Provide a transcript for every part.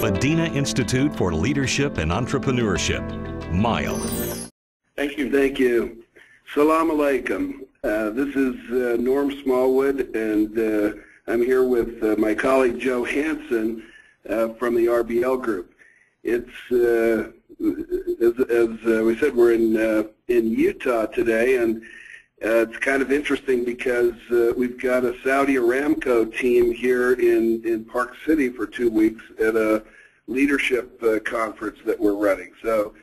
Madinah Institute for Leadership and Entrepreneurship, MILE. Thank you. Thank you. Salam alaikum. Uh, this is uh, Norm Smallwood, and uh, I'm here with uh, my colleague Joe Hanson uh, from the RBL Group. It's, uh, as, as we said, we're in, in Utah today, and it's kind of interesting because we've got a Saudi Aramco team here in, in Park City for two weeks at a leadership conference that we're running. So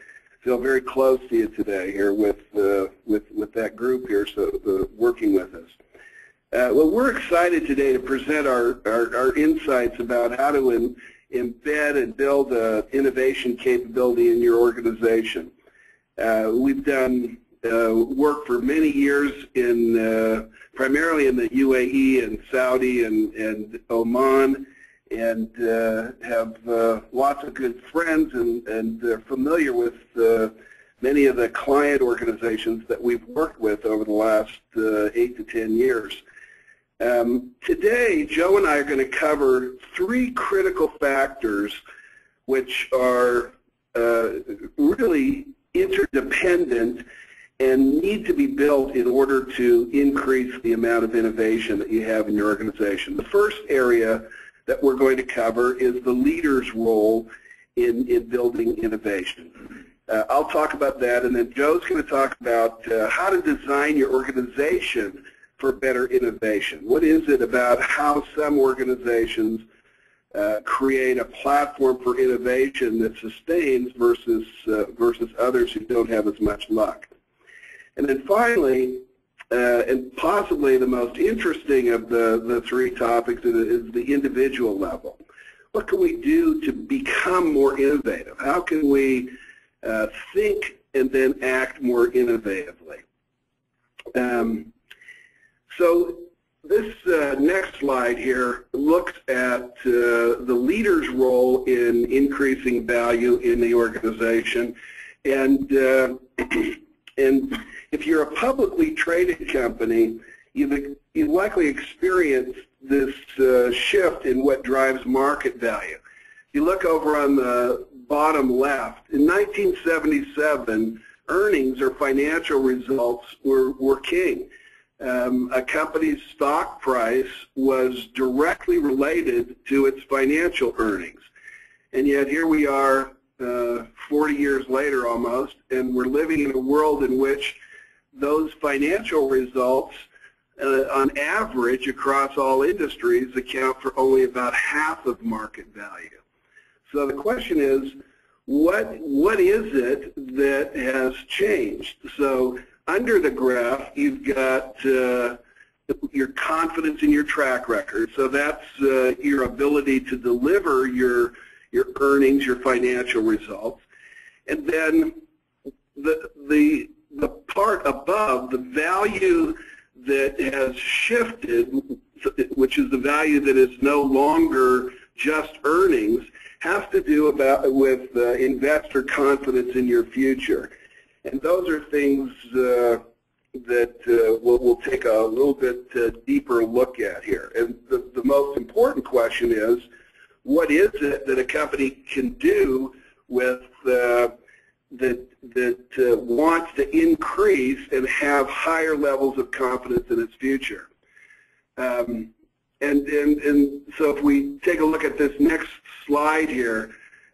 feel very close to you today here with uh, with with that group here, so uh, working with us. Uh, well, we're excited today to present our our, our insights about how to in, embed and build innovation capability in your organization. Uh, we've done uh, work for many years in uh, primarily in the UAE and Saudi and and Oman and uh, have uh, lots of good friends and, and are familiar with uh, many of the client organizations that we've worked with over the last uh, eight to ten years. Um, today, Joe and I are going to cover three critical factors which are really interdependent and need to be built in order to increase the amount of innovation that you have in your organization. The first area that we're going to cover is the leader's role in, in building innovation. Uh, I'll talk about that, and then Joe's going to talk about uh, how to design your organization for better innovation. What is it about how some organizations uh, create a platform for innovation that sustains versus, uh, versus others who don't have as much luck? And then finally, uh, and possibly the most interesting of the, the three topics is the individual level. What can we do to become more innovative? How can we uh, think and then act more innovatively? Um, so this uh, next slide here looks at uh, the leader's role in increasing value in the organization. And, uh, and if you're a publicly traded company, you've, you've likely experienced this uh, shift in what drives market value. You look over on the bottom left, in 1977, earnings or financial results were, were king. Um, a company's stock price was directly related to its financial earnings. And yet here we are uh, 40 years later almost, and we're living in a world in which those financial results uh, on average across all industries account for only about half of market value. So the question is, what, what is it that has changed? So under the graph, you've got uh, your confidence in your track record. So that's uh, your ability to deliver your, your earnings, your financial results. And then the, the the part above, the value that has shifted, which is the value that is no longer just earnings, has to do about with uh, investor confidence in your future. And those are things uh, that uh, we'll, we'll, take a little bit uh, deeper look at here. And the, the most important question is, what is it that a company can do with uh, that that uh, wants to increase and have higher levels of confidence in its future. Um, and, and, and so if we take a look at this next slide here,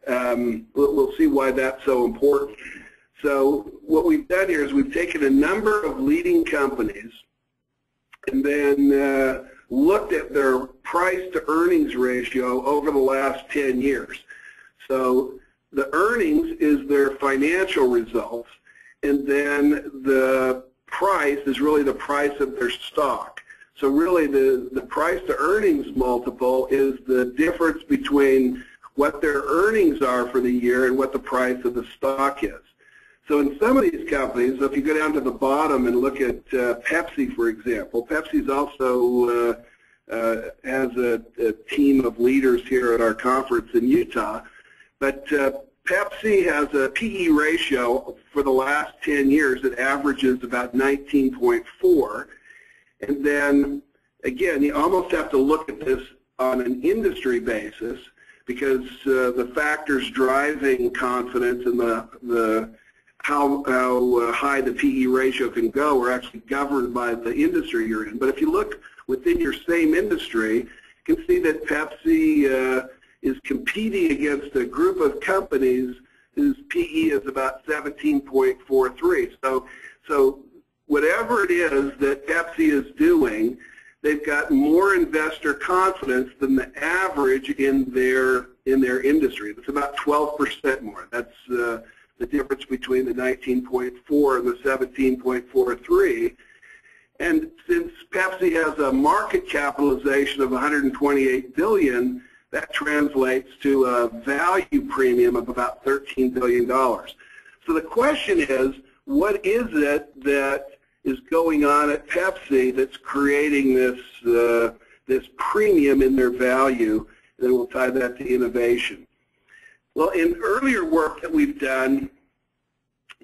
um, we'll, we'll, see why that's so important. So what we've done here is we've taken a number of leading companies and then uh, looked at their price to earnings ratio over the last 10 years. So the earnings is their financial results, and then the price is really the price of their stock. So really the, the price to earnings multiple is the difference between what their earnings are for the year and what the price of the stock is. So in some of these companies, if you go down to the bottom and look at uh, Pepsi, for example, Pepsi's also uh, uh, has a, a team of leaders here at our conference in Utah but uh, Pepsi has a PE ratio for the last 10 years that averages about 19.4. And then, again, you almost have to look at this on an industry basis because uh, the factors driving confidence and the, the how, how uh, high the PE ratio can go are actually governed by the industry you're in. But if you look within your same industry, you can see that Pepsi uh, is competing against a group of companies whose PE is about 17.43. So, so whatever it is that Pepsi is doing, they've got more investor confidence than the average in their in their industry. It's about 12% more. That's uh, the difference between the 19.4 and the 17.43. And since Pepsi has a market capitalization of 128 billion, that translates to a value premium of about $13 billion. So the question is, what is it that is going on at Pepsi that's creating this, uh, this premium in their value? And then we'll tie that to innovation. Well, in earlier work that we've done,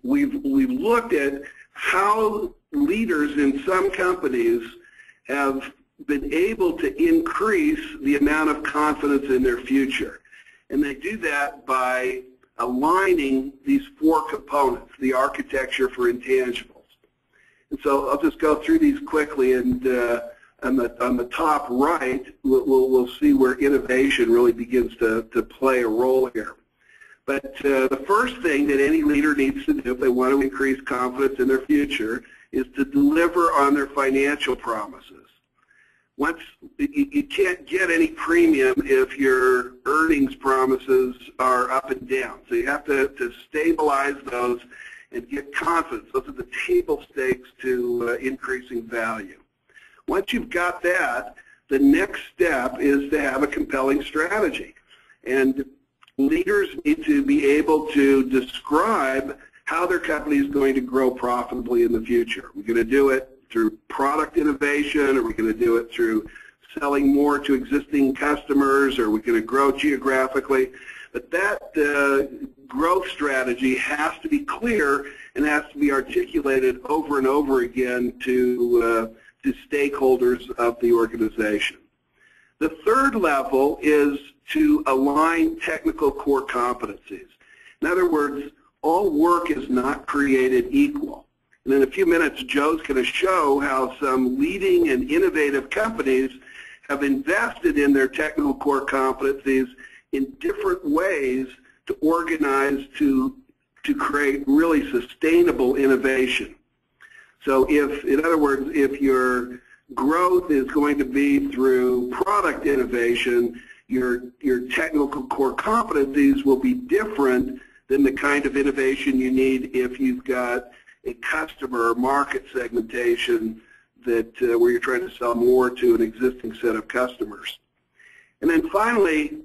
we've, we've looked at how leaders in some companies have been able to increase the amount of confidence in their future. And they do that by aligning these four components, the architecture for intangibles. And so I'll just go through these quickly and uh, on, the, on the top right, we'll, we'll see where innovation really begins to, to play a role here. But uh, the first thing that any leader needs to do if they want to increase confidence in their future is to deliver on their financial promises once you, you can't get any premium if your earnings promises are up and down. So you have to, to stabilize those and get confidence. Those are the table stakes to uh, increasing value. Once you've got that, the next step is to have a compelling strategy. And leaders need to be able to describe how their company is going to grow profitably in the future. We're going to do it through product innovation? Are we going to do it through selling more to existing customers? Are we going to grow geographically? But that uh, growth strategy has to be clear and has to be articulated over and over again to, uh, to stakeholders of the organization. The third level is to align technical core competencies. In other words, all work is not created equal. And in a few minutes, Joe's going to show how some leading and innovative companies have invested in their technical core competencies in different ways to organize to, to create really sustainable innovation. So if, in other words, if your growth is going to be through product innovation, your, your technical core competencies will be different than the kind of innovation you need if you've got a customer market segmentation that uh, where you're trying to sell more to an existing set of customers. And then finally,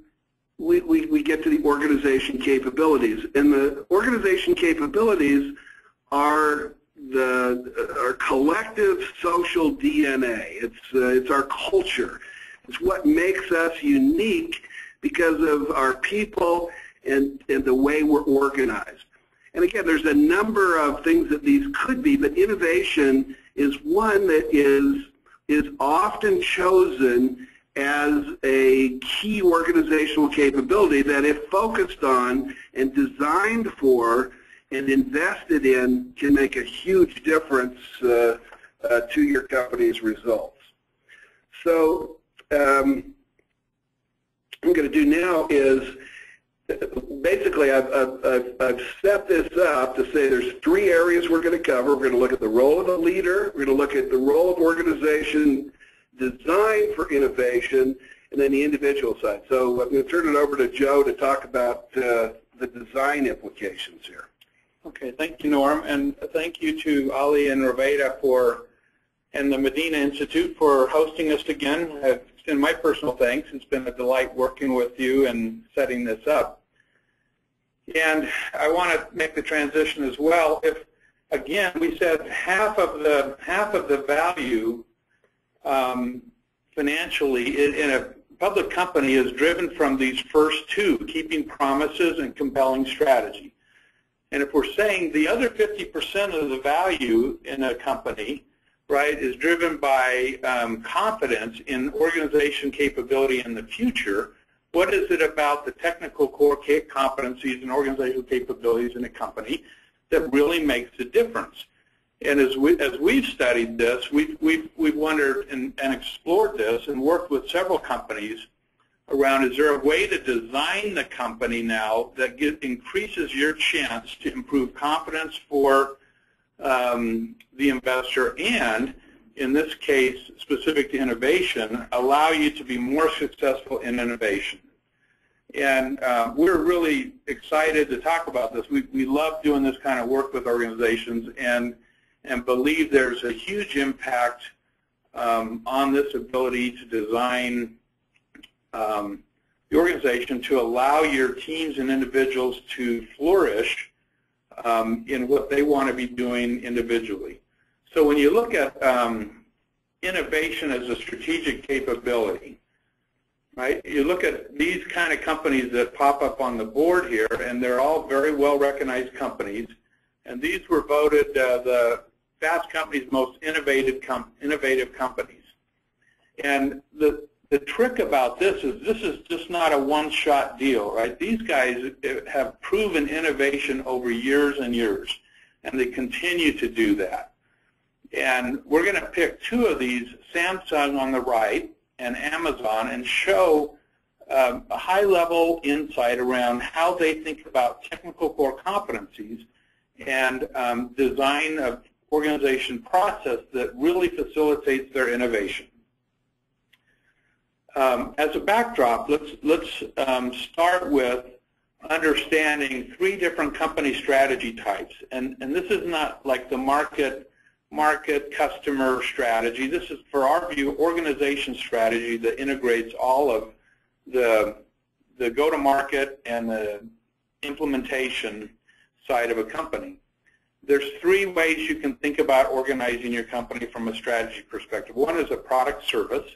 we, we, we get to the organization capabilities. And the organization capabilities are the our collective social DNA. It's, uh, it's our culture. It's what makes us unique because of our people and, and the way we're organized. And again, there's a number of things that these could be, but innovation is one that is, is often chosen as a key organizational capability that if focused on and designed for and invested in can make a huge difference uh, uh, to your company's results. So um, what I'm going to do now is basically I've, I've, I've, set this up to say there's three areas we're going to cover. We're going to look at the role of the leader, we're going to look at the role of organization design for innovation, and then the individual side. So I'm going to turn it over to Joe to talk about uh, the design implications here. Okay, thank you, Norm, and thank you to Ali and Raveda for and the Madinah Institute for hosting us again. Uh, extend my personal thanks. It's been a delight working with you and setting this up. And I want to make the transition as well. If again we said half of the half of the value um, financially in, in a public company is driven from these first two, keeping promises and compelling strategy. And if we're saying the other 50% of the value in a company right, is driven by um, confidence in organization capability in the future, what is it about the technical core competencies and organizational capabilities in a company that really makes a difference? And as, we, as we've studied this, we've, we've, we've wondered and, and explored this and worked with several companies around is there a way to design the company now that get, increases your chance to improve confidence for um, the investor and, in this case, specific to innovation, allow you to be more successful in innovation. And uh, we're really excited to talk about this. We, we love doing this kind of work with organizations and, and believe there's a huge impact um, on this ability to design um, the organization to allow your teams and individuals to flourish um, in what they want to be doing individually. So when you look at um, innovation as a strategic capability, right, you look at these kind of companies that pop up on the board here, and they're all very well-recognized companies, and these were voted uh, the Fast Company's most innovative, com innovative companies. And the, the trick about this is this is just not a one-shot deal, right? These guys have proven innovation over years and years, and they continue to do that. And we're going to pick two of these, Samsung on the right and Amazon, and show um, a high-level insight around how they think about technical core competencies and um, design of organization process that really facilitates their innovation. Um, as a backdrop, let's, let's um, start with understanding three different company strategy types. And, and this is not like the market, market customer strategy. This is, for our view, organization strategy that integrates all of the, the go-to-market and the implementation side of a company. There's three ways you can think about organizing your company from a strategy perspective. One is a product service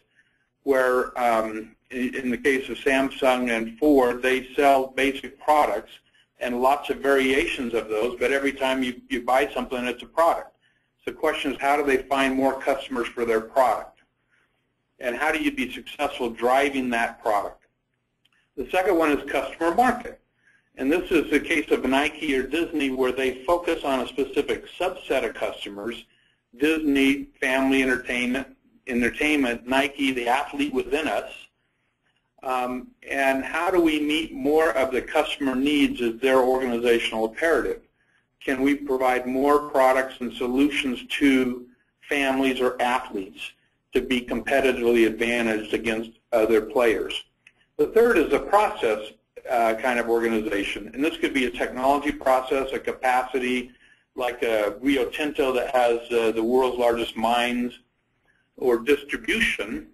where um, in the case of Samsung and Ford, they sell basic products and lots of variations of those, but every time you, you buy something, it's a product. The question is how do they find more customers for their product? And how do you be successful driving that product? The second one is customer market. And this is the case of Nike or Disney where they focus on a specific subset of customers, Disney, family entertainment, entertainment, Nike, the athlete within us, um, and how do we meet more of the customer needs as their organizational imperative? Can we provide more products and solutions to families or athletes to be competitively advantaged against other players? The third is a process uh, kind of organization, and this could be a technology process, a capacity, like Rio Tinto that has uh, the world's largest mines, or distribution,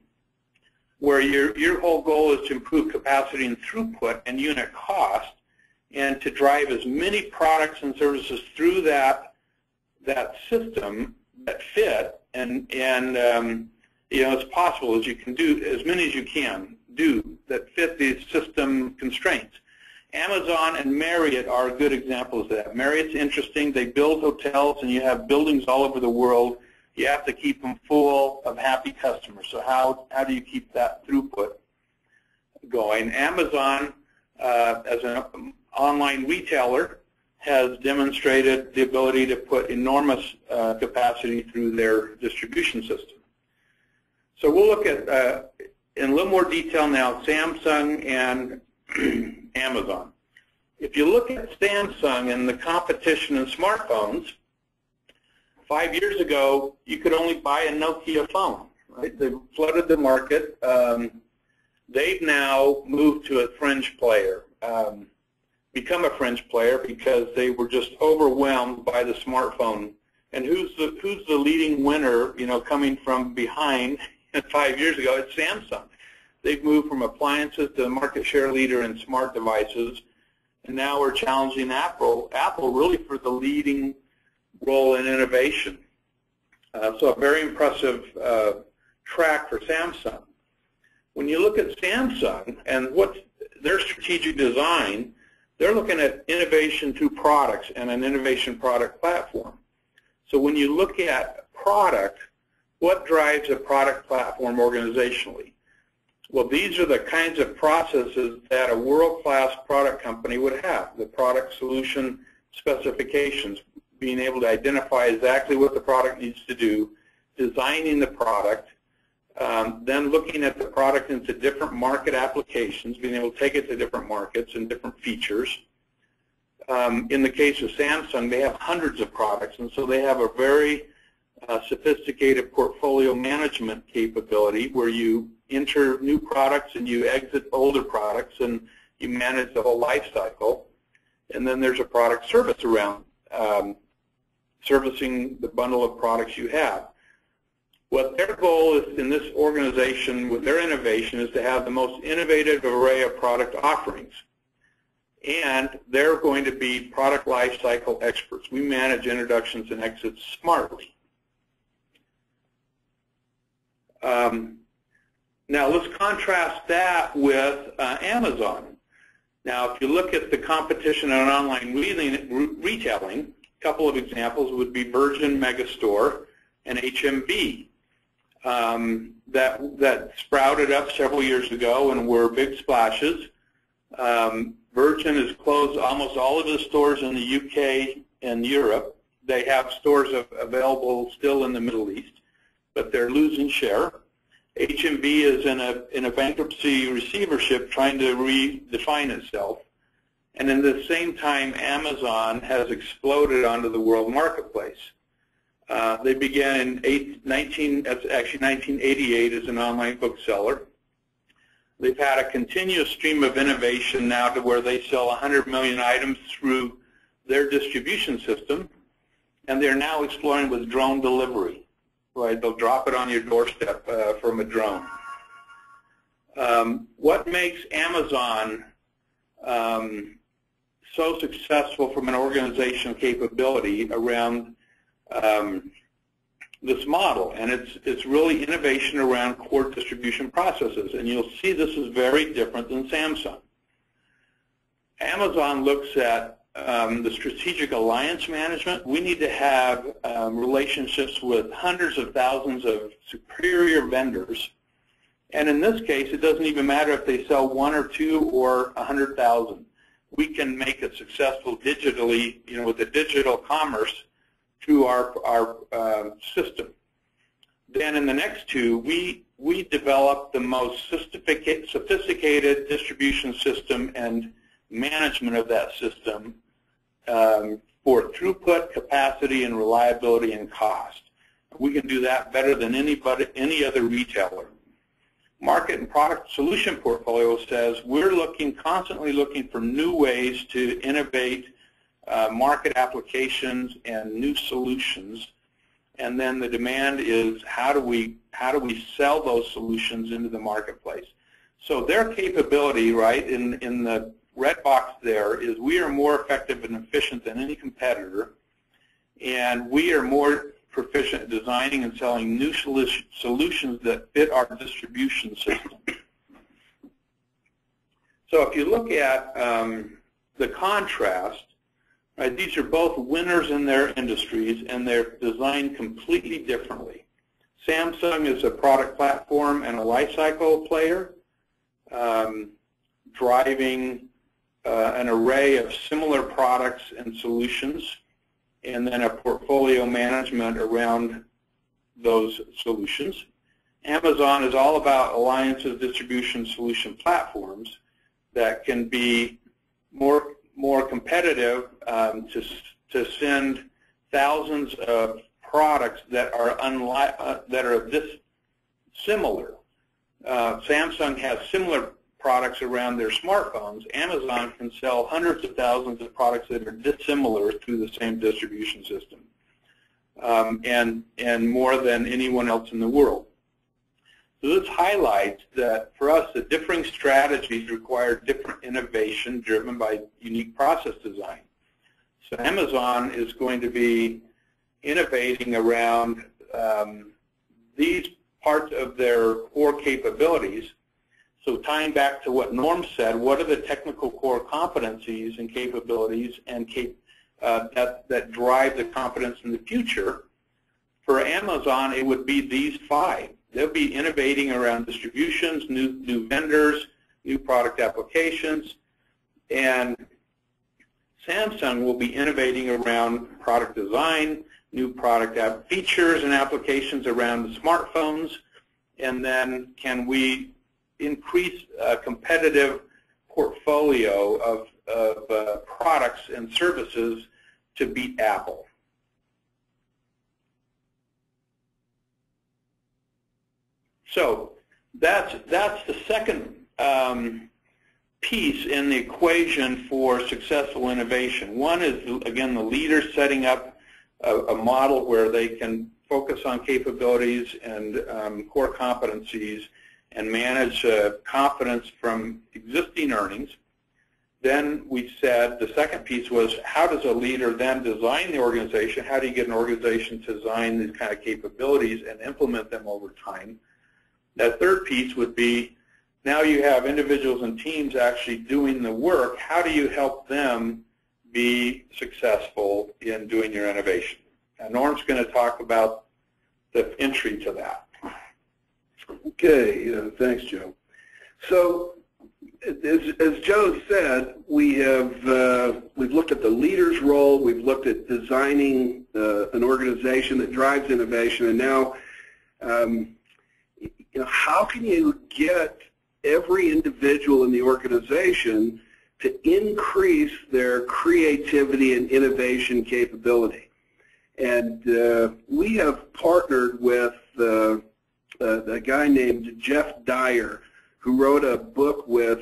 where your, your whole goal is to improve capacity and throughput and unit cost, and to drive as many products and services through that, that system that fit and, and um, you know, as possible as you can do, as many as you can do that fit these system constraints. Amazon and Marriott are good examples of that. Marriott's interesting. They build hotels, and you have buildings all over the world you have to keep them full of happy customers. So how, how do you keep that throughput going? Amazon, uh, as an online retailer, has demonstrated the ability to put enormous uh, capacity through their distribution system. So we'll look at, uh, in a little more detail now, Samsung and Amazon. If you look at Samsung and the competition in smartphones, five years ago, you could only buy a Nokia phone. Right? They flooded the market. Um, they've now moved to a fringe player, um, become a fringe player because they were just overwhelmed by the smartphone. And who's the who's the leading winner? You know, coming from behind five years ago, it's Samsung. They've moved from appliances to market share leader in smart devices, and now we're challenging Apple. Apple really for the leading role in innovation. Uh, so a very impressive uh, track for Samsung. When you look at Samsung and what their strategic design, they're looking at innovation through products and an innovation product platform. So when you look at product, what drives a product platform organizationally? Well, these are the kinds of processes that a world-class product company would have. The product solution specifications, being able to identify exactly what the product needs to do, designing the product, um, then looking at the product into different market applications, being able to take it to different markets and different features. Um, in the case of Samsung, they have hundreds of products, and so they have a very uh, sophisticated portfolio management capability where you enter new products and you exit older products and you manage the whole life cycle. And then there's a product service around um, servicing the bundle of products you have. What their goal is in this organization with their innovation is to have the most innovative array of product offerings. And they're going to be product lifecycle experts. We manage introductions and exits smartly. Um, now let's contrast that with uh, Amazon. Now if you look at the competition on online retailing, a couple of examples would be Virgin Megastore and HMV um, that, that sprouted up several years ago and were big splashes. Um, Virgin has closed almost all of the stores in the UK and Europe. They have stores available still in the Middle East, but they're losing share. HMV is in a, in a bankruptcy receivership trying to redefine itself. And in the same time, Amazon has exploded onto the world marketplace. Uh, they began in eight, 19, actually 1988 as an online bookseller. They've had a continuous stream of innovation now to where they sell 100 million items through their distribution system, and they're now exploring with drone delivery. Right, they'll drop it on your doorstep uh, from a drone. Um, what makes Amazon um, so successful from an organizational capability around um, this model, and it's it's really innovation around core distribution processes, and you'll see this is very different than Samsung. Amazon looks at um, the strategic alliance management. We need to have um, relationships with hundreds of thousands of superior vendors, and in this case, it doesn't even matter if they sell one or two or a hundred thousand. We can make it successful digitally, you know, with the digital commerce through our, our uh, system. Then in the next two, we, we developed the most sophisticated, sophisticated distribution system and management of that system um, for throughput, capacity, and reliability and cost. We can do that better than anybody, any other retailer. Market and product solution portfolio says we're looking, constantly looking for new ways to innovate uh, market applications and new solutions. And then the demand is how do we how do we sell those solutions into the marketplace? So their capability, right, in in the red box there is we are more effective and efficient than any competitor, and we are more proficient at designing and selling new solutions that fit our distribution system. So if you look at um, the contrast, Right, these are both winners in their industries, and they're designed completely differently. Samsung is a product platform and a lifecycle player, um, driving uh, an array of similar products and solutions, and then a portfolio management around those solutions. Amazon is all about alliances, distribution, solution platforms that can be more more competitive um, to, to send thousands of products that are unlike, uh, that are this similar. Uh, Samsung has similar products around their smartphones. Amazon can sell hundreds of thousands of products that are dissimilar through the same distribution system, um, and and more than anyone else in the world. So this highlights that for us, the differing strategies require different innovation driven by unique process design. So Amazon is going to be innovating around um, these parts of their core capabilities. So tying back to what Norm said, what are the technical core competencies and capabilities and cap uh, that, that drive the competence in the future? For Amazon, it would be these five they'll be innovating around distributions, new, new vendors, new product applications, and Samsung will be innovating around product design, new product app features and applications around the smartphones, and then can we increase a competitive portfolio of, of uh, products and services to beat Apple. So that's, that's the second um, piece in the equation for successful innovation. One is, again, the leader setting up a, a model where they can focus on capabilities and um, core competencies and manage uh, confidence from existing earnings. Then we said the second piece was how does a leader then design the organization? How do you get an organization to design these kind of capabilities and implement them over time? That third piece would be now you have individuals and teams actually doing the work. How do you help them be successful in doing your innovation? And Norm's going to talk about the entry to that. Okay, uh, thanks, Joe. So, as, as Joe said, we have uh, we've looked at the leader's role, we've looked at designing uh, an organization that drives innovation, and now, um, you know, how can you get every individual in the organization to increase their creativity and innovation capability? And uh, we have partnered with uh, a guy named Jeff Dyer, who wrote a book with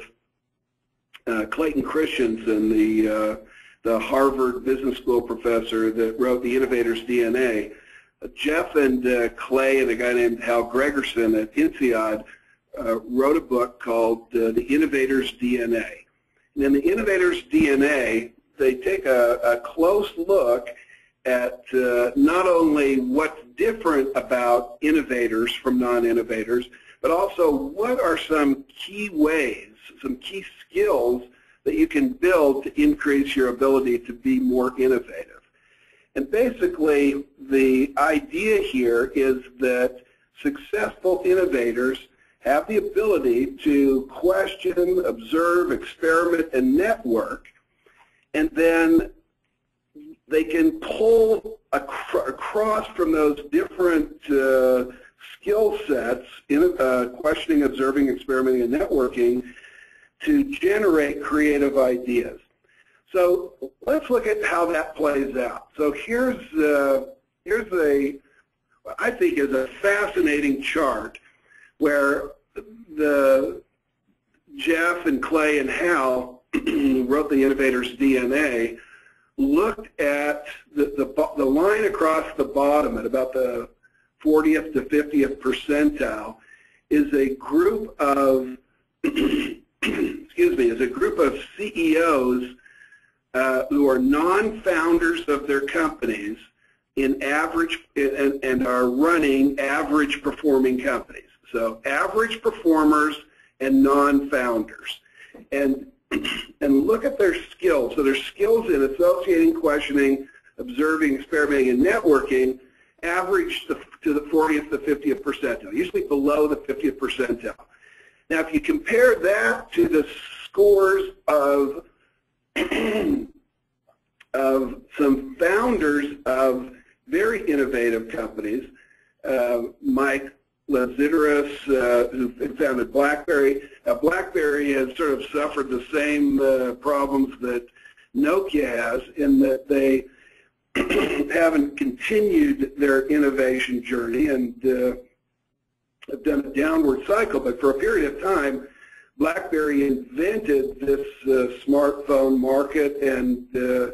uh, Clayton Christensen, the, uh, the Harvard Business School professor that wrote The Innovator's DNA. Uh, Jeff and uh, Clay and a guy named Hal Gregersen at INSEAD wrote a book called The Innovator's DNA. And in The Innovator's DNA, they take a, a close look at uh, not only what's different about innovators from non-innovators, but also what are some key ways, some key skills that you can build to increase your ability to be more innovative. And basically, the idea here is that successful innovators have the ability to question, observe, experiment, and network, and then they can pull across from those different uh, skill sets in uh, questioning, observing, experimenting, and networking to generate creative ideas. So let's look at how that plays out. So here's uh, here's a I think is a fascinating chart where the Jeff and Clay and Hal who wrote the Innovator's DNA looked at the, the, the line across the bottom at about the 40th to 50th percentile is a group of, excuse me, is a group of CEOs uh, who are non-founders of their companies in average and, and are running average performing companies. So average performers and non-founders. And and look at their skills. So their skills in associating, questioning, observing, experimenting, and networking average to, to the 40th to 50th percentile, usually below the 50th percentile. Now, if you compare that to the scores of, of some founders of very innovative companies, uh, Mike Lazaridis, uh, who founded BlackBerry. Uh, BlackBerry has sort of suffered the same uh, problems that Nokia has in that they haven't continued their innovation journey and uh, have done a downward cycle. But for a period of time, BlackBerry invented this uh, smartphone market and uh,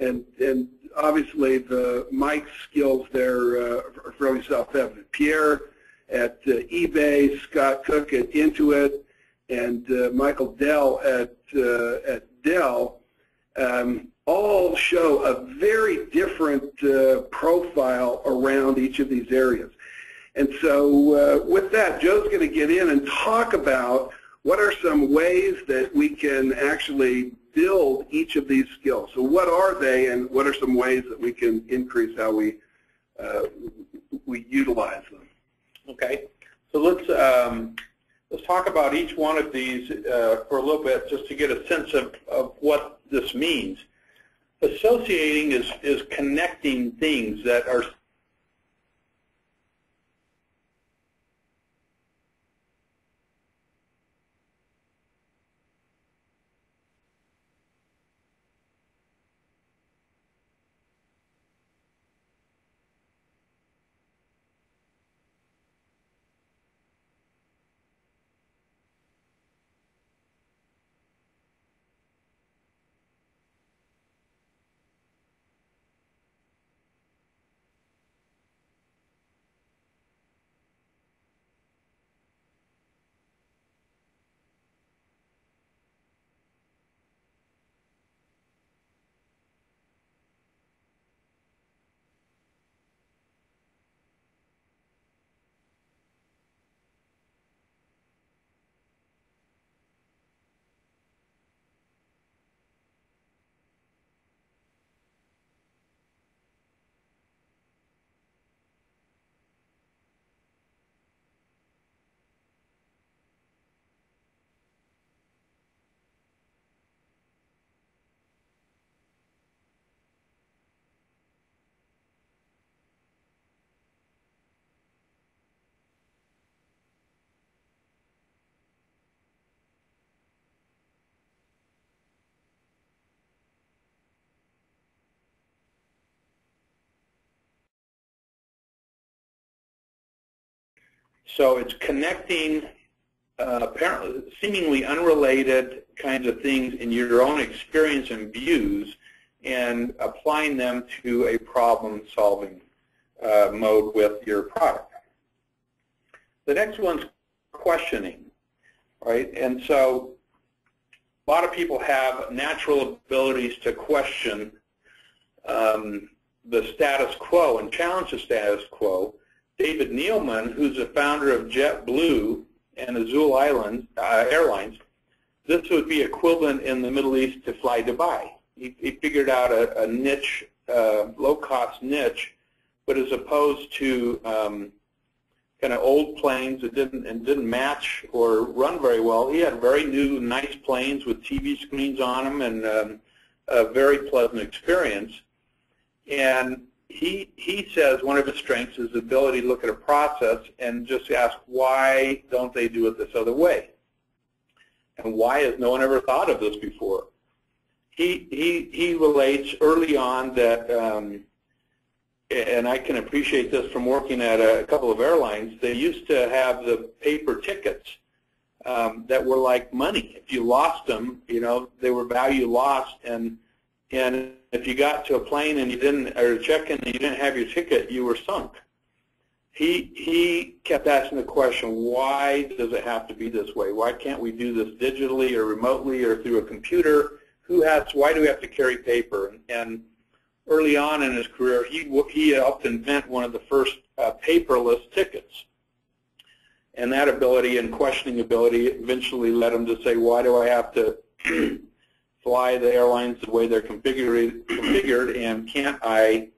and and obviously the Mike's skills there uh, are fairly self-evident. Pierre at uh, eBay, Scott Cook at Intuit, and uh, Michael Dell at, uh, at Dell um, all show a very different uh, profile around each of these areas. And so uh, with that, Joe's going to get in and talk about what are some ways that we can actually build each of these skills. So what are they and what are some ways that we can increase how we, uh, we utilize them? Okay. So let's um, let's talk about each one of these uh, for a little bit, just to get a sense of, of what this means. Associating is is connecting things that are So it's connecting uh, apparently seemingly unrelated kinds of things in your own experience and views and applying them to a problem-solving uh, mode with your product. The next one's questioning, right? And so a lot of people have natural abilities to question um, the status quo and challenge the status quo David Neeleman, who's the founder of JetBlue and Azul Island uh, Airlines, this would be equivalent in the Middle East to fly Dubai. He, he figured out a, a niche, uh, low-cost niche, but as opposed to um, kind of old planes that didn't and didn't match or run very well, he had very new, nice planes with TV screens on them and um, a very pleasant experience. And he, he says one of his strengths is the ability to look at a process and just ask why don't they do it this other way? And why has no one ever thought of this before? He, he, he relates early on that, um, and I can appreciate this from working at a couple of airlines, they used to have the paper tickets um, that were like money. If you lost them, you know, they were value lost, and and if you got to a plane and you didn't, or check-in and you didn't have your ticket, you were sunk. He, he kept asking the question, why does it have to be this way? Why can't we do this digitally or remotely or through a computer? Who has, why do we have to carry paper? And early on in his career, he, he helped invent one of the first uh, paperless tickets. And that ability and questioning ability eventually led him to say, why do I have to fly the airlines the way they're configured, configured and can't I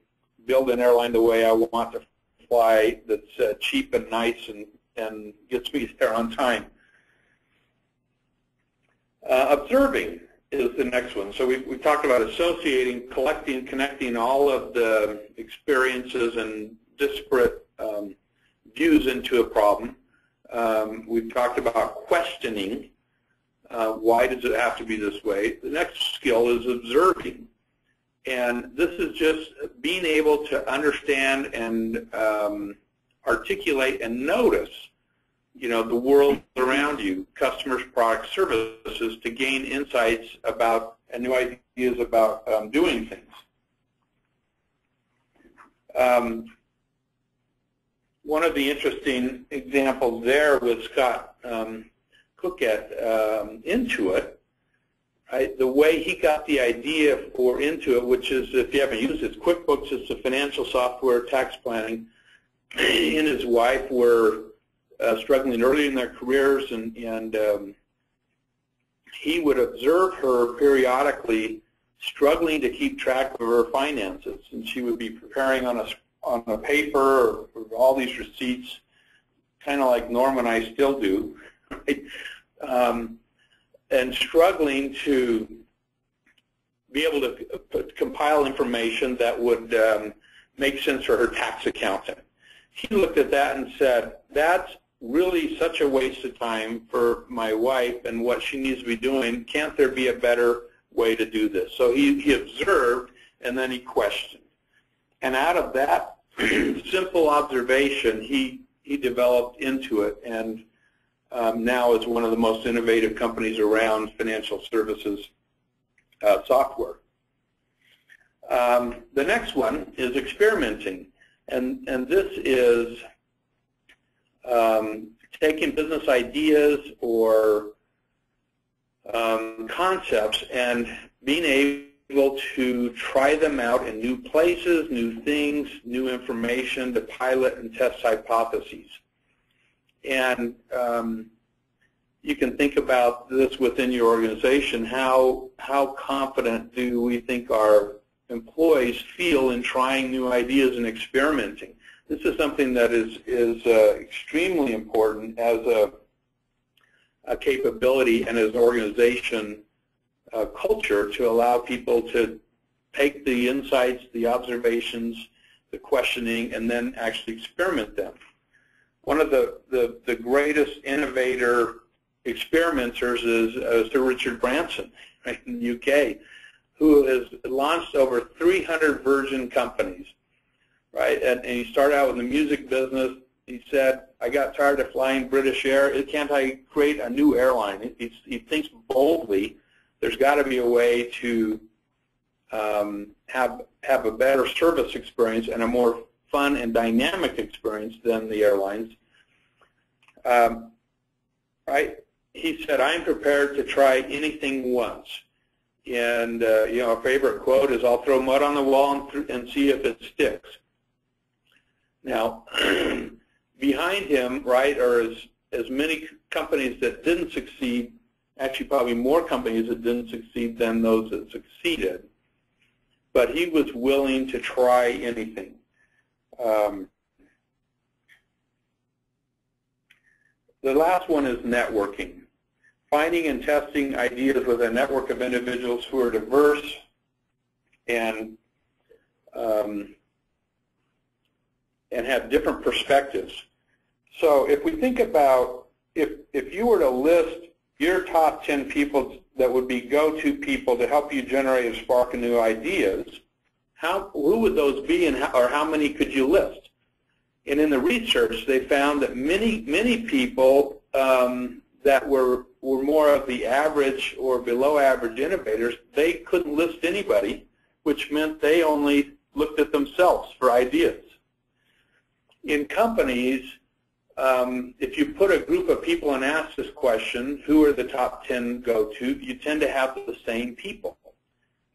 build an airline the way I want to fly that's uh, cheap and nice and, and gets me there on time. Uh, observing is the next one. So we, we talked about associating, collecting, connecting all of the experiences and disparate um, views into a problem. Um, we've talked about questioning, uh, why does it have to be this way? The next skill is observing. And this is just being able to understand and um, articulate and notice, you know, the world around you, customers, products, services, to gain insights about and new ideas about um, doing things. Um, one of the interesting examples there was Scott um, Cook at um, Intuit, right, the way he got the idea for Intuit, which is, if you haven't used it, QuickBooks is the financial software, tax planning. he and his wife were uh, struggling early in their careers, and, and um, he would observe her periodically struggling to keep track of her finances, and she would be preparing on a on a paper all these receipts kind of like Norm and I still do, right? um, and struggling to be able to compile information that would um, make sense for her tax accountant. He looked at that and said, that's really such a waste of time for my wife and what she needs to be doing. Can't there be a better way to do this? So he, he observed and then he questioned. And out of that simple observation, he, he developed Intuit and um, now is one of the most innovative companies around financial services uh, software. Um, the next one is experimenting. And, and this is um, taking business ideas or um, concepts and being able to try them out in new places, new things, new information to pilot and test hypotheses. And um, you can think about this within your organization. How, how confident do we think our employees feel in trying new ideas and experimenting? This is something that is, is uh, extremely important as a, a, capability and as an organization uh, culture to allow people to take the insights, the observations, the questioning, and then actually experiment them. One of the, the, the greatest innovator experimenters is uh, Sir Richard Branson right, in the UK, who has launched over 300 virgin companies, right? And, and he started out in the music business. He said, I got tired of flying British Air. Can't I create a new airline? He, he thinks boldly. There's got to be a way to um, have have a better service experience and a more fun and dynamic experience than the airlines. Um, right? he said, I'm prepared to try anything once. And, uh, you know, a favorite quote is, I'll throw mud on the wall and, and see if it sticks. Now, behind him, right, are as, as many companies that didn't succeed, actually probably more companies that didn't succeed than those that succeeded. But he was willing to try anything. Um, the last one is networking finding and testing ideas with a network of individuals who are diverse and um, and have different perspectives. So if we think about if if you were to list your top 10 people that would be go-to people to help you generate a spark new ideas, how who would those be and how, or how many could you list? And in the research, they found that many many people um, that were, were more of the average or below average innovators, they couldn't list anybody, which meant they only looked at themselves for ideas. In companies, um, if you put a group of people and ask this question, who are the top 10 go-to, you tend to have the same people.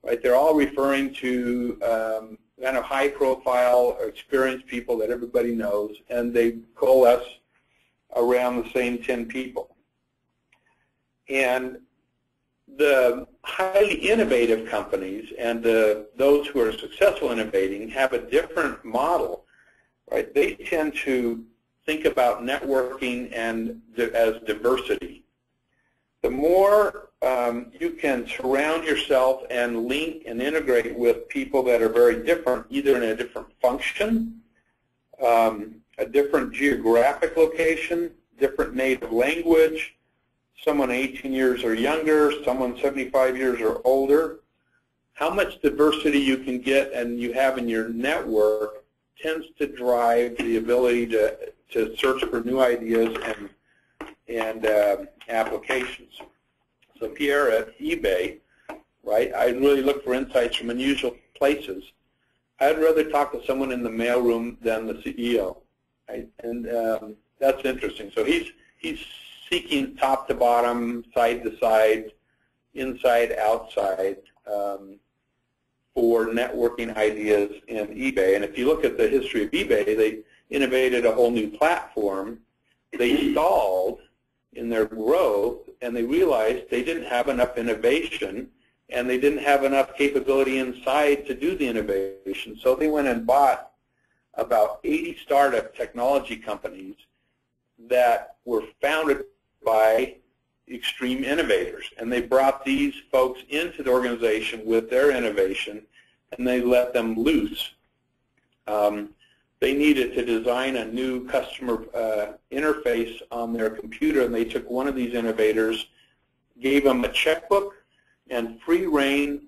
Right? They're all referring to um, kind of high-profile, experienced people that everybody knows, and they coalesce around the same 10 people. And the highly innovative companies and the, those who are successful innovating have a different model, right? They tend to think about networking and as diversity. The more um, you can surround yourself and link and integrate with people that are very different, either in a different function, um, a different geographic location, different native language, someone 18 years or younger, someone 75 years or older. How much diversity you can get and you have in your network tends to drive the ability to, to search for new ideas and, and uh, applications. So Pierre at eBay, right, I really look for insights from unusual places. I'd rather talk to someone in the mailroom than the CEO. Right? And um, that's interesting. So he's, he's seeking top to bottom, side to side, inside, outside um, for networking ideas in eBay. And if you look at the history of eBay, they innovated a whole new platform. They stalled in their growth, and they realized they didn't have enough innovation, and they didn't have enough capability inside to do the innovation. So they went and bought about 80 startup technology companies that were founded by extreme innovators. And they brought these folks into the organization with their innovation, and they let them loose. Um, they needed to design a new customer uh, interface on their computer, and they took one of these innovators, gave them a checkbook, and free reign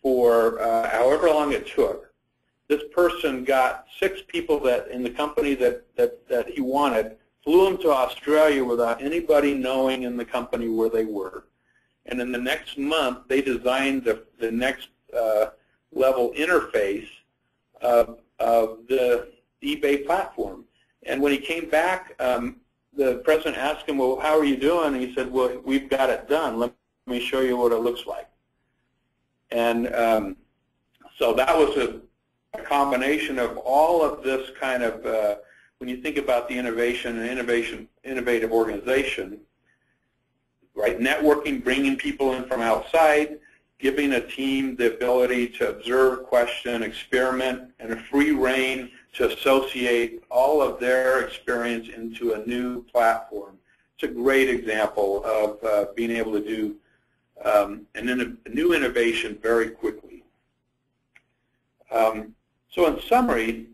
for uh, however long it took. This person got six people that in the company that, that, that he wanted, flew them to Australia without anybody knowing in the company where they were. And in the next month, they designed the, the next uh, level interface of, of the eBay platform. And when he came back, um, the president asked him, well, how are you doing? And he said, well, we've got it done. Let me show you what it looks like. And um, so that was a, a, combination of all of this kind of, uh, when you think about the innovation and innovation, innovative organization, right, networking, bringing people in from outside, giving a team the ability to observe, question, experiment, and a free reign to associate all of their experience into a new platform. It's a great example of uh, being able to do um, and then a new innovation very quickly. Um, so in summary,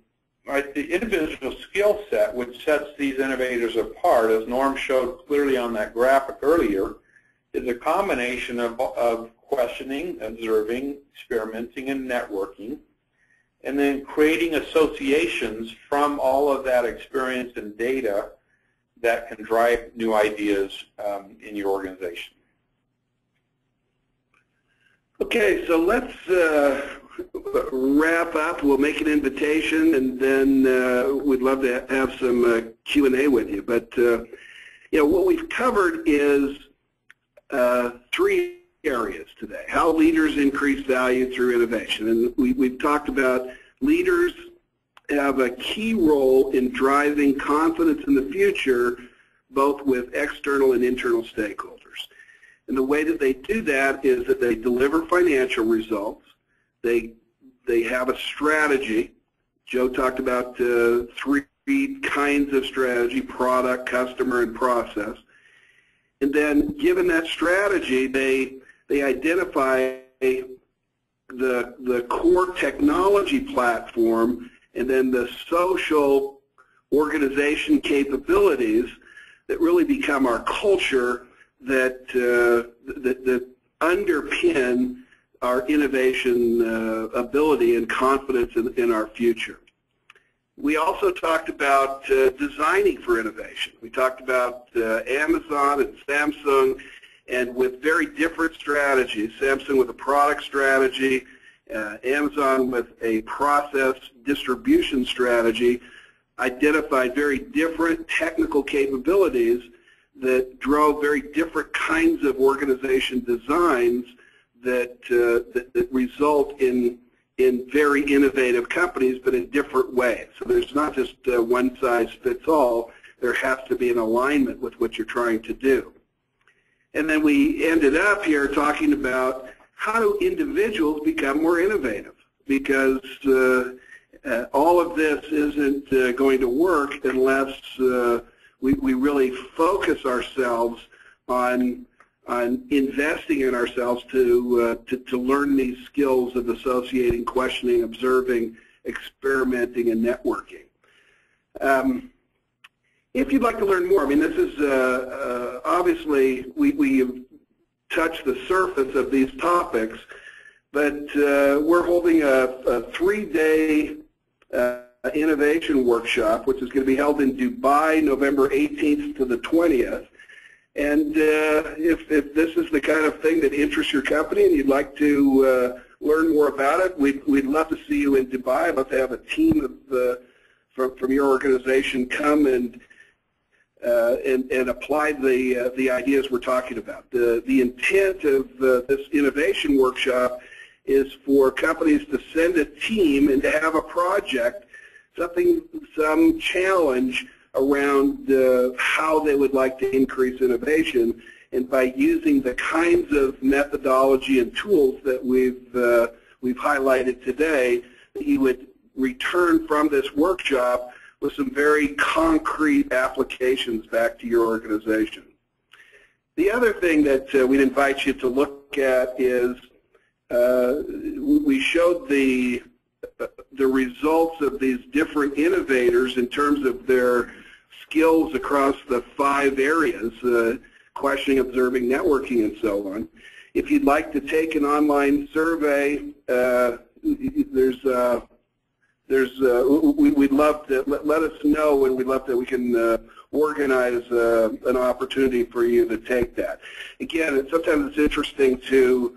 right, the individual skill set which sets these innovators apart, as Norm showed clearly on that graphic earlier, is a combination of, of questioning, observing, experimenting, and networking, and then creating associations from all of that experience and data that can drive new ideas um, in your organization. Okay, so let's uh, wrap up. We'll make an invitation, and then uh, we'd love to have some uh, Q&A with you. But uh, you know, what we've covered is uh, three areas today. How leaders increase value through innovation. And we, we've talked about leaders have a key role in driving confidence in the future, both with external and internal stakeholders. And the way that they do that is that they deliver financial results. They, they have a strategy. Joe talked about uh, three kinds of strategy, product, customer, and process. And then given that strategy, they, they identify the, the core technology platform and then the social organization capabilities that really become our culture that, uh, that, that underpin our innovation uh, ability and confidence in, in our future. We also talked about uh, designing for innovation. We talked about uh, Amazon and Samsung and with very different strategies, Samsung with a product strategy, uh, Amazon with a process distribution strategy, identified very different technical capabilities that drove very different kinds of organization designs that, uh, that, that, result in, in very innovative companies, but in different ways. So there's not just uh, one size fits all. There has to be an alignment with what you're trying to do. And then we ended up here talking about how do individuals become more innovative? Because uh, uh all of this isn't uh, going to work unless uh, we, we really focus ourselves on on investing in ourselves to, uh, to, to learn these skills of associating, questioning, observing, experimenting, and networking. Um, if you'd like to learn more, I mean, this is uh, uh, obviously we, we have touched the surface of these topics, but uh, we're holding a, a three-day uh, innovation workshop, which is going to be held in Dubai November 18th to the 20th. And uh, if, if this is the kind of thing that interests your company and you'd like to uh, learn more about it, we'd, we'd love to see you in Dubai. I'd love to have a team of, from, from your organization come and uh, and, and, apply the, uh, the ideas we're talking about. The, the intent of uh, this innovation workshop is for companies to send a team and to have a project something, some challenge around uh, how they would like to increase innovation. And by using the kinds of methodology and tools that we've, uh, we've highlighted today, you would return from this workshop with some very concrete applications back to your organization. The other thing that uh, we'd invite you to look at is uh, we showed the the results of these different innovators in terms of their skills across the five areas, uh, questioning, observing, networking, and so on. If you'd like to take an online survey, uh, there's uh, there's uh, we, would love to let, let, us know and we'd love that we can uh, organize uh, an opportunity for you to take that. Again, sometimes it's interesting to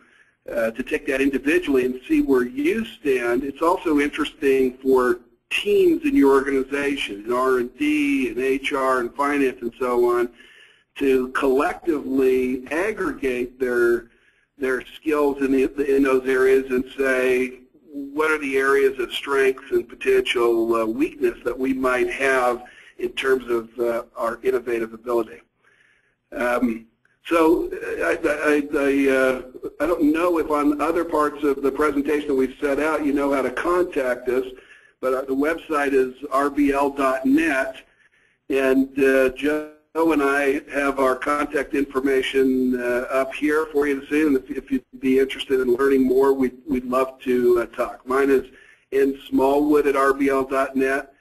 uh, to take that individually and see where you stand. It's also interesting for teams in your organization, in R&D, and HR, and finance, and so on, to collectively aggregate their their skills in, the, in those areas and say, what are the areas of strength and potential uh, weakness that we might have in terms of uh, our innovative ability. Um, so I, I, I, uh, I, don't know if on other parts of the presentation that we've set out you know how to contact us, but the website is rbl.net, and uh, Joe and I have our contact information uh, up here for you to see, and if, if, you'd be interested in learning more, we'd, we'd love to uh, talk. Mine is in smallwood at rbl.net,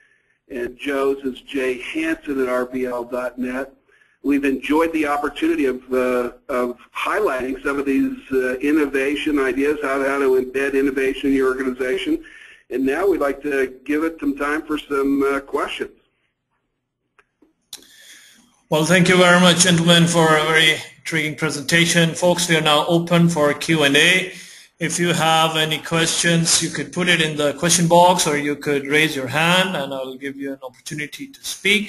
and Joe's is jhanson at rbl.net. We've enjoyed the opportunity of, uh, of highlighting some of these uh, innovation ideas, how, how to embed innovation in your organization. And now we'd like to give it some time for some uh, questions. Well, thank you very much, gentlemen, for a very intriguing presentation. Folks, we are now open for Q&A. If you have any questions, you could put it in the question box or you could raise your hand and I'll give you an opportunity to speak.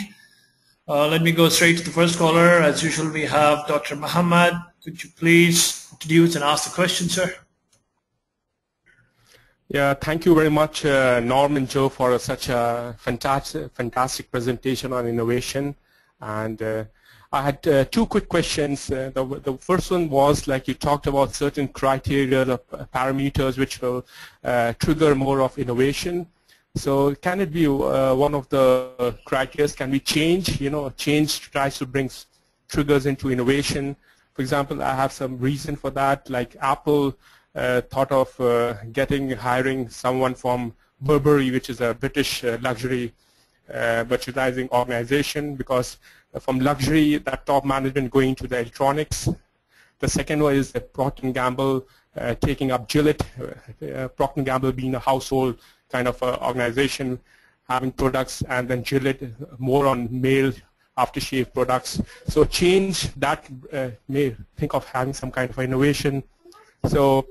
Uh, let me go straight to the first caller. As usual, we have Dr. Muhammad. Could you please introduce and ask the question, sir? Yeah, thank you very much, uh, Norm and Joe, for such a fantastic, fantastic presentation on innovation. And uh, I had uh, two quick questions. Uh, the, the, first one was like you talked about certain criteria, the parameters which will uh, trigger more of innovation. So can it be uh, one of the criteria? Can we change? You know, change tries to bring triggers into innovation. For example, I have some reason for that. Like Apple uh, thought of getting hiring someone from Burberry, which is a British luxury merchandising organization, because from luxury, that top management going to the electronics. The second one is the Procter & Gamble uh, taking up Gillette, Procter & Gamble being a household kind of uh, organization having products and then Gillette more on male aftershave products. So change that uh, may think of having some kind of innovation. So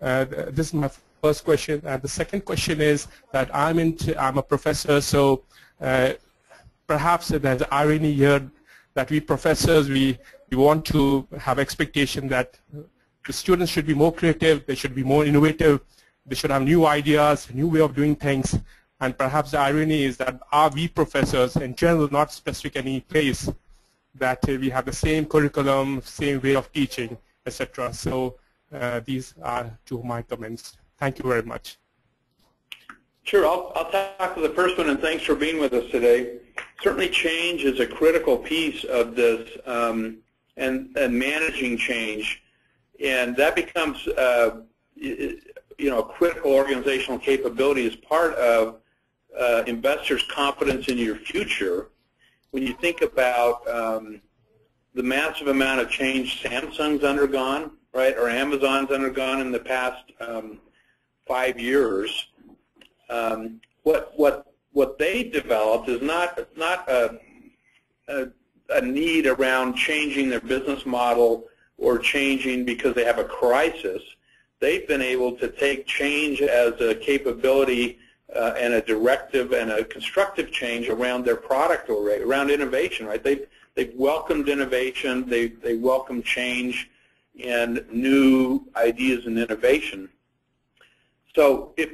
uh, this is my first question. And the second question is that I'm into, I'm a professor, so uh, perhaps there's irony here that we professors, we, we want to have expectation that the students should be more creative, they should be more innovative, they should have new ideas, new way of doing things. And perhaps the irony is that are we professors in general, not specific any place, that uh, we have the same curriculum, same way of teaching, etc. So uh, these are two of my comments. Thank you very much. Sure, I'll, I'll talk to the first one, and thanks for being with us today. Certainly change is a critical piece of this um, and, and managing change. And that becomes uh, you know, a critical organizational capability is part of uh, investors' confidence in your future. When you think about um, the massive amount of change Samsung's undergone, right, or Amazon's undergone in the past um, five years, um, what what what they developed is not not a, a, a need around changing their business model or changing because they have a crisis they've been able to take change as a capability uh, and a directive and a constructive change around their product or around innovation, right? They've, they've welcomed innovation, they, they welcome change and new ideas and innovation. So if,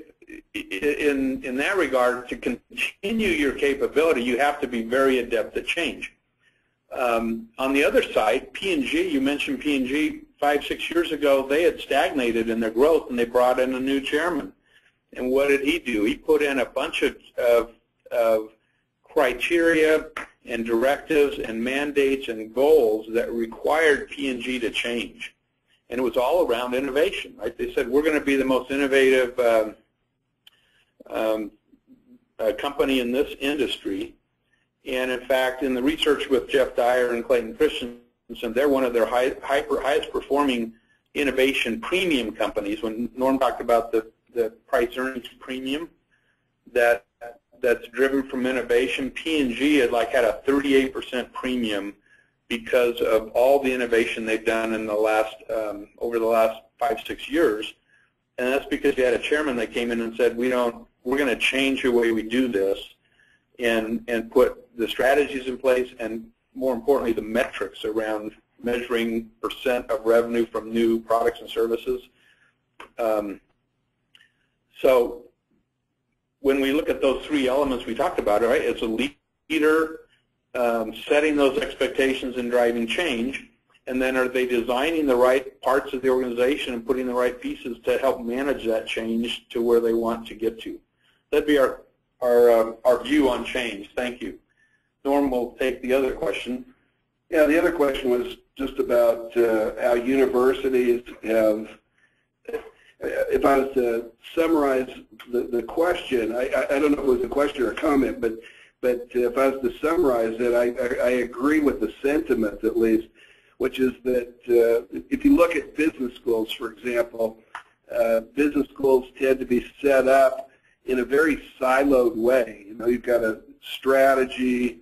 in, in that regard, to continue your capability, you have to be very adept at change. Um, on the other side, P&G, you mentioned P&G, five, six years ago, they had stagnated in their growth, and they brought in a new chairman. And what did he do? He put in a bunch of, of, of criteria and directives and mandates and goals that required P&G to change. And it was all around innovation. Right? They said, we're going to be the most innovative um, um, uh, company in this industry. And in fact, in the research with Jeff Dyer and Clayton Christensen, they're one of their high, hyper, highest performing innovation premium companies. When Norm talked about the, the price earnings premium that that's driven from innovation, P&G had like had a 38% premium because of all the innovation they've done in the last um, over the last five six years, and that's because you had a chairman that came in and said we don't we're going to change the way we do this, and and put the strategies in place and more importantly the metrics around measuring percent of revenue from new products and services. Um, so when we look at those three elements we talked about, right, it's a leader um, setting those expectations and driving change, and then are they designing the right parts of the organization and putting the right pieces to help manage that change to where they want to get to. That'd be our our uh, our view on change. Thank you. Norm will take the other question. Yeah, the other question was just about uh, how universities have, if I was to summarize the, the question, I, I don't know if it was a question or a comment, but but if I was to summarize it, I, I, I agree with the sentiment at least, which is that uh, if you look at business schools, for example, uh, business schools tend to be set up in a very siloed way. You know, you've got a strategy,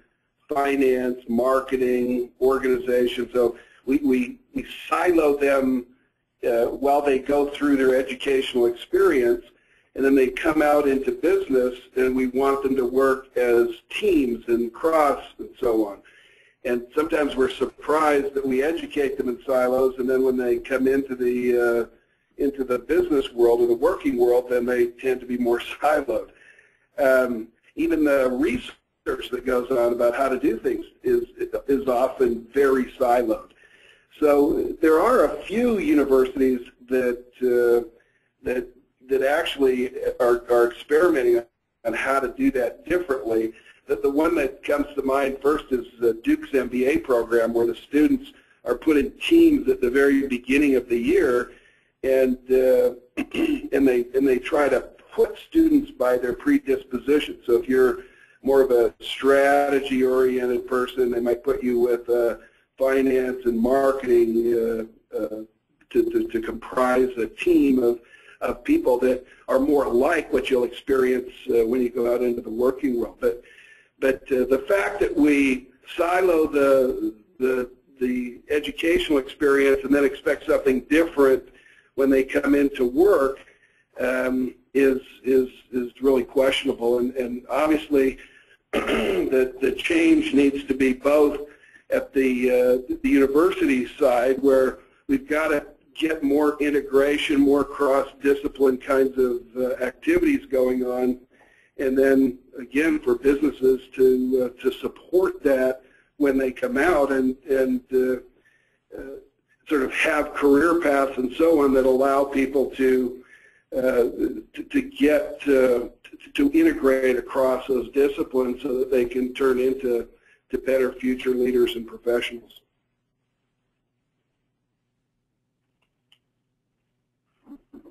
finance, marketing, organization. So we, we, we silo them uh, while they go through their educational experience, and then they come out into business, and we want them to work as teams and cross and so on. And sometimes we're surprised that we educate them in silos, and then when they come into the uh, into the business world or the working world, then they tend to be more siloed. Um, even the research that goes on about how to do things is is often very siloed. So there are a few universities that uh, that that actually are, are experimenting on how to do that differently. That the one that comes to mind first is the Duke's MBA program, where the students are put in teams at the very beginning of the year, and uh, and they and they try to put students by their predisposition. So if you're more of a strategy-oriented person, they might put you with uh, finance and marketing uh, uh, to, to, to, comprise a team of, of people that are more like what you'll experience uh, when you go out into the working world. But, but uh, the fact that we silo the, the, the educational experience and then expect something different when they come into work um, is, is, is really questionable. And, and obviously, the, the change needs to be both at the, uh, the university side where we've got to get more integration, more cross-discipline kinds of uh, activities going on, and then again for businesses to uh, to support that when they come out and and uh, uh sort of have career paths and so on that allow people to uh, to, to, get uh, to integrate across those disciplines so that they can turn into to better future leaders and professionals.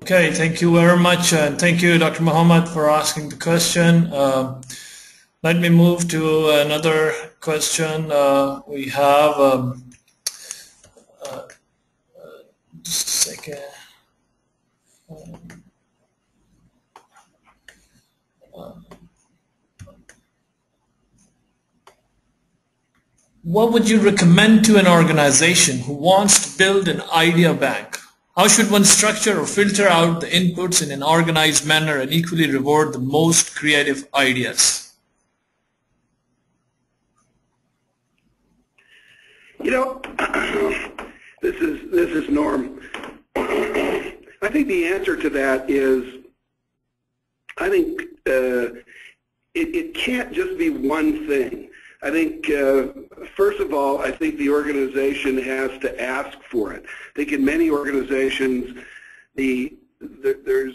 Okay, thank you very much, and thank you, Dr. Muhammad, for asking the question. Uh, let me move to another question uh, we have. Um, uh, just a second. Um, what would you recommend to an organization who wants to build an idea bank? How should one structure or filter out the inputs in an organized manner and equally reward the most creative ideas? You know, this is this is Norm. I think the answer to that is, I think uh, it, it can't just be one thing. I think, uh, first of all, I think the organization has to ask for it. I think in many organizations, the, the there's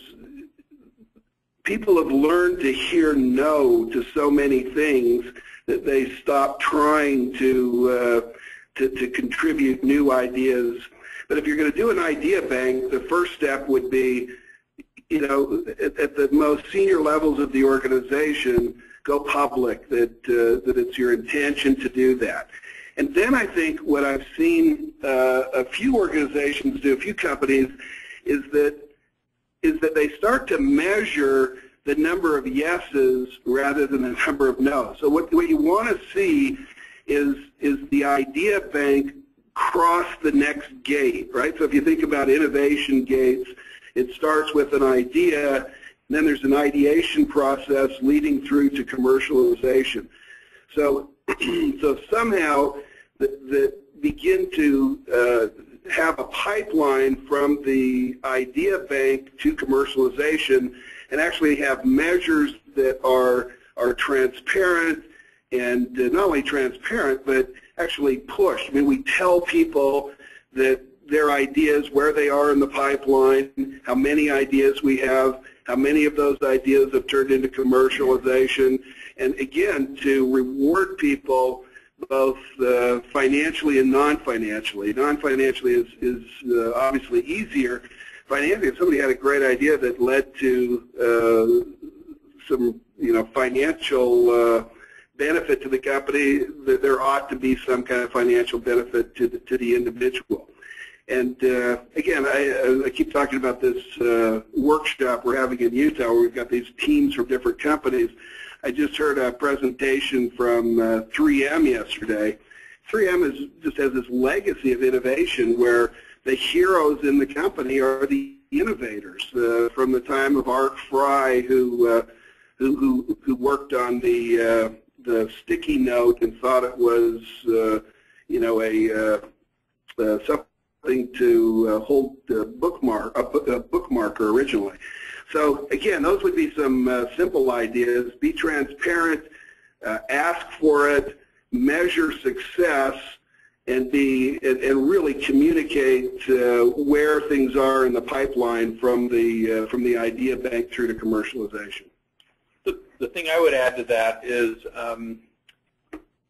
people have learned to hear no to so many things that they stop trying to, uh, to, to contribute new ideas. But if you're going to do an idea bank, the first step would be, you know, at, at the most senior levels of the organization, go public that uh, that it's your intention to do that. And then I think what I've seen uh, a few organizations do, a few companies, is that is that they start to measure the number of yeses rather than the number of no's. So what, what you want to see is, is the idea bank cross the next gate, right? So if you think about innovation gates, it starts with an idea, then there's an ideation process leading through to commercialization. So, so somehow that, begin to uh, have a pipeline from the idea bank to commercialization and actually have measures that are, are transparent and not only transparent, but actually push. I mean, we tell people that their ideas, where they are in the pipeline, how many ideas we have, how many of those ideas have turned into commercialization, and again, to reward people both uh, financially and non-financially. Non-financially is, is uh, obviously easier financially, if somebody had a great idea that led to uh, some, you know, financial uh, benefit to the company, that there ought to be some kind of financial benefit to the, to the individual. And uh, again, I, I, keep talking about this uh, workshop we're having in Utah where we've got these teams from different companies. I just heard a presentation from uh, 3M yesterday. 3M is, just has this legacy of innovation where the heroes in the company are the innovators. Uh, from the time of Art Fry, who uh, who, who, who worked on the uh, the sticky note and thought it was uh, you know a uh, uh, something to hold a bookmark a, a bookmarker originally. So again, those would be some simple ideas. Be transparent. ask for it. Measure success and be and, and really communicate uh, where things are in the pipeline from the uh, from the idea bank through to commercialization. The, thing I would add to that is um,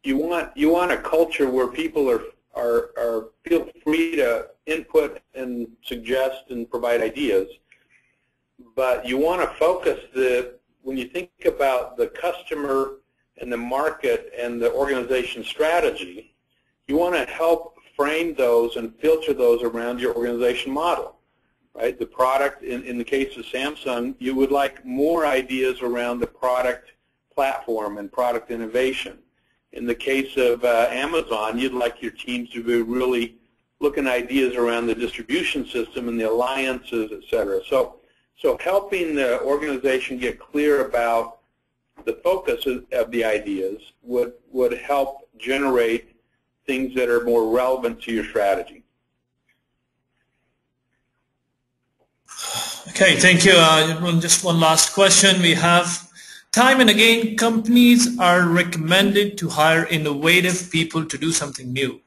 you want you want a culture where people are are are feel free to input and suggest and provide ideas, but you want to focus the when you think about the customer and the market and the organization strategy you want to help frame those and filter those around your organization model. Right? The product, in, in the case of Samsung, you would like more ideas around the product platform and product innovation. In the case of uh, Amazon, you'd like your teams to be really looking at ideas around the distribution system and the alliances, et cetera. So, so helping the organization get clear about the focus of, of the ideas would, would help generate things that are more relevant to your strategy. Okay, thank you. Uh, just one last question. We have time and again companies are recommended to hire innovative people to do something new.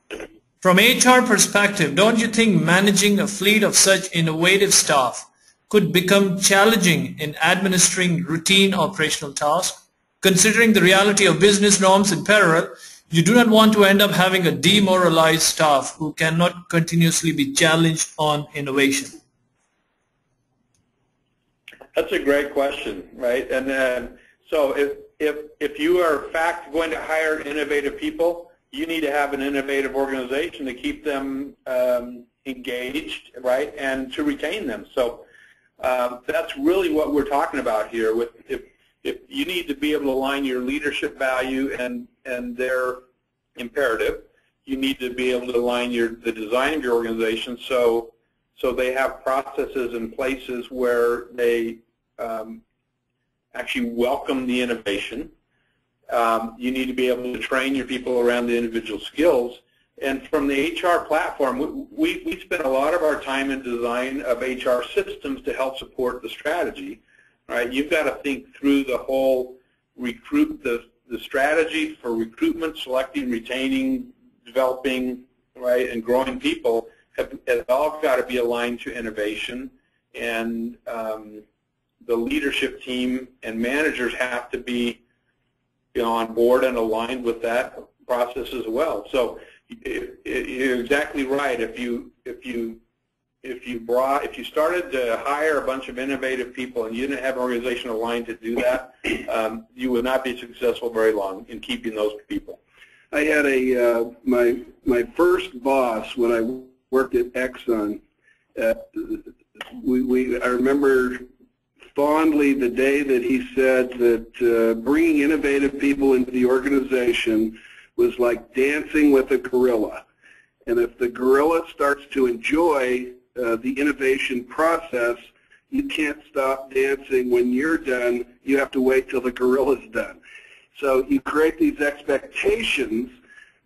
From HR perspective, don't you think managing a fleet of such innovative staff could become challenging in administering routine operational tasks? Considering the reality of business norms in parallel, you do not want to end up having a demoralized staff who cannot continuously be challenged on innovation. That's a great question, right? And then, so if, if, if you are in fact going to hire innovative people, you need to have an innovative organization to keep them um, engaged, right, and to retain them. So um, that's really what we're talking about here. With if if you need to be able to align your leadership value and, and their imperative, you need to be able to align your, the design of your organization so, so they have processes and places where they um, actually welcome the innovation. Um, you need to be able to train your people around the individual skills. And from the HR platform, we, we spend a lot of our time in design of HR systems to help support the strategy right? You've got to think through the whole recruit the the strategy for recruitment, selecting, retaining, developing, right, and growing people have, have all got to be aligned to innovation, and um, the leadership team and managers have to be you know, on board and aligned with that process as well. So you're exactly right. If you if you if you brought if you started to hire a bunch of innovative people and you didn't have an organization aligned to do that, um, you would not be successful very long in keeping those people. I had a uh, my my first boss when I worked at Exxon. Uh, we, we I remember fondly the day that he said that uh, bringing innovative people into the organization was like dancing with a gorilla. And if the gorilla starts to enjoy uh, the innovation process, you can't stop dancing when you're done. You have to wait till the gorilla's done. So you create these expectations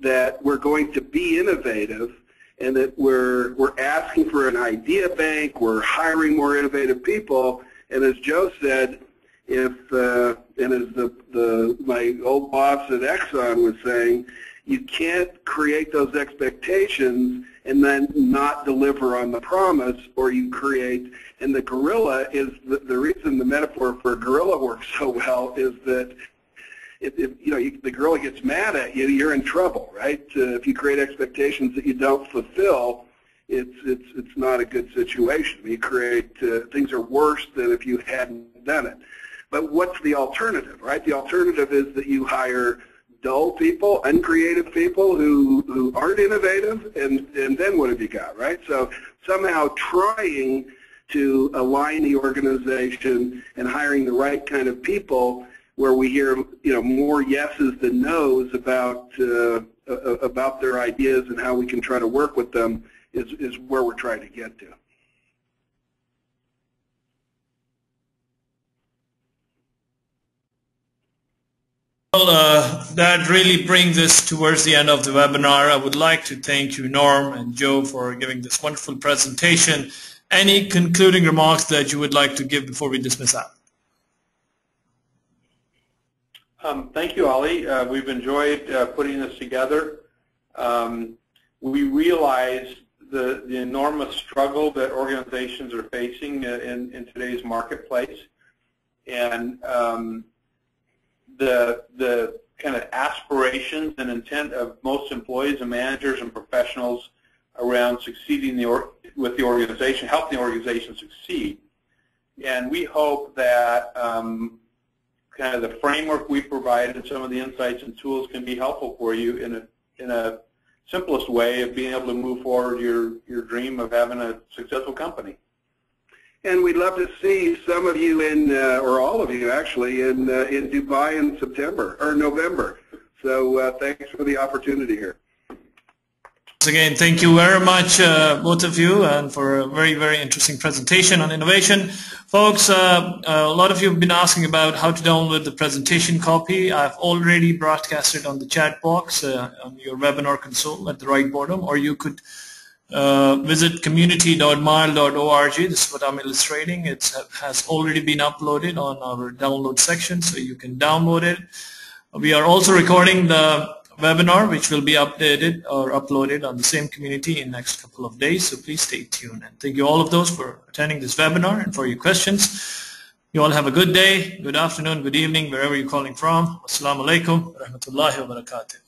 that we're going to be innovative and that we're, we're asking for an idea bank, we're hiring more innovative people, and as Joe said, if uh, and as the, the my old boss at Exxon was saying, you can't create those expectations and then not deliver on the promise, or you create. And the gorilla is the, the reason the metaphor for gorilla works so well is that if, if you know you, the gorilla gets mad at you, you're in trouble, right? Uh, if you create expectations that you don't fulfill, it's it's it's not a good situation. You create uh, things are worse than if you hadn't done it. But what's the alternative, right? The alternative is that you hire dull people, uncreative people who who aren't innovative, and and then what have you got, right? So somehow trying to align the organization and hiring the right kind of people where we hear you know more yeses than nos about uh, about their ideas and how we can try to work with them is, is where we're trying to get to. Well, uh, that really brings us towards the end of the webinar. I would like to thank you, Norm and Joe, for giving this wonderful presentation. Any concluding remarks that you would like to give before we dismiss out? Um, thank you, Ali. Uh, we've enjoyed uh, putting this together. Um, we realize the, the enormous struggle that organizations are facing in, in today's marketplace and um, the, the kind of aspirations and intent of most employees and managers and professionals around succeeding the with the organization, helping the organization succeed. And we hope that um, kind of the framework we provide and some of the insights and tools can be helpful for you in a, in a simplest way of being able to move forward your, your dream of having a successful company. And we'd love to see some of you in, uh, or all of you actually, in, uh, in Dubai in September or November. So uh, thanks for the opportunity here. Again, thank you very much, uh, both of you, and for a very, very interesting presentation on innovation. Folks, uh, a lot of you have been asking about how to download the presentation copy. I've already broadcasted on the chat box uh, on your webinar console at the right bottom, or you could uh, visit community.mile.org. This is what I'm illustrating. It has already been uploaded on our download section, so you can download it. We are also recording the webinar which will be updated or uploaded on the same community in next couple of days. So please stay tuned. And thank you all of those for attending this webinar and for your questions. You all have a good day good afternoon good evening wherever you're calling from. Assalamu alaikum rahmatullahi wa barakatuh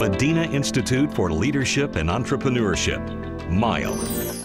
Madinah Institute for Leadership and Entrepreneurship, MILE.